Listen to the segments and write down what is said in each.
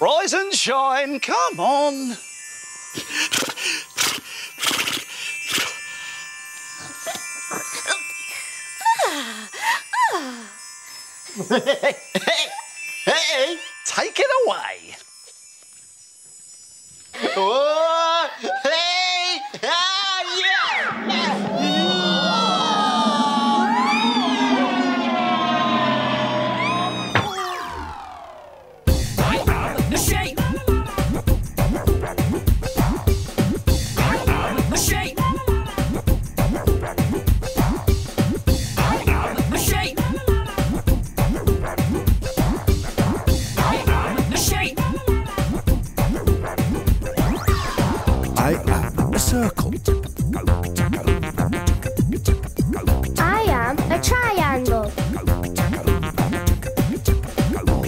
Rise and shine, come on. hey, hey, take it away. Oh, circle. I am a triangle.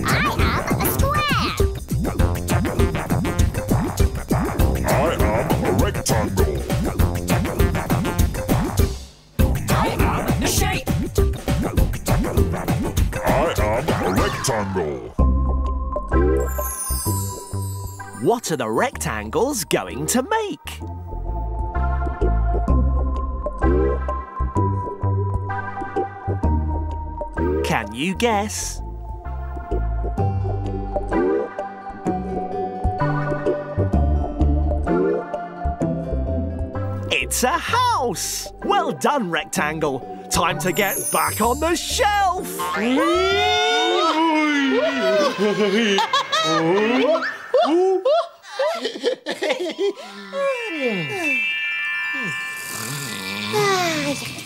I am a square. I am a rectangle. The shape. I am a rectangle. What are the rectangles going to make? Can you guess? It's a house! Well done, Rectangle. Time to get back on the shelf!